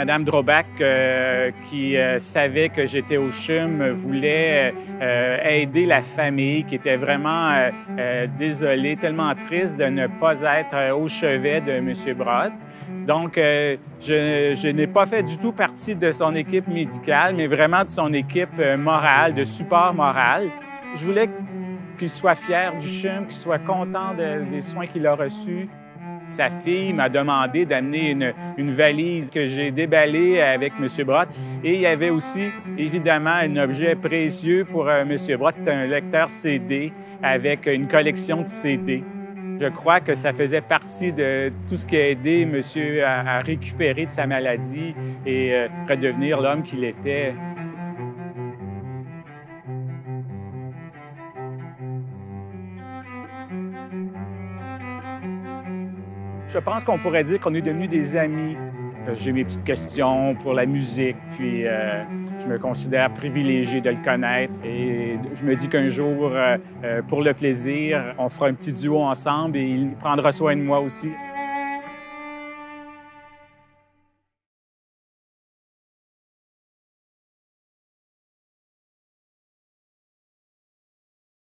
Madame Drobac, euh, qui euh, savait que j'étais au CHUM, voulait euh, aider la famille qui était vraiment désolée, tellement triste de ne pas être au chevet de M. Brott. Donc, je, n'ai pas fait du tout partie de son équipe médicale, mais vraiment de son équipe morale, de support moral. Je voulais qu'il soit fier du CHUM, qu'il soit content des soins qu'il a reçus. Sa fille m'a demandé d'amener une, valise que j'ai déballée avec M. Brott. Et il y avait aussi, évidemment, un objet précieux pour euh, M. Brott. C'était un lecteur CD avec une collection de CD. Je crois que ça faisait partie de tout ce qui a aidé monsieur à, récupérer de sa maladie et euh, redevenir l'homme qu'il était. Je pense qu'on pourrait dire qu'on est devenus des amis. Euh, j'ai mes petites questions pour la musique, puis euh, je me considère privilégié de le connaître. Et je me dis qu'un jour, euh, pour le plaisir, on fera un petit duo ensemble et il prendra soin de moi aussi.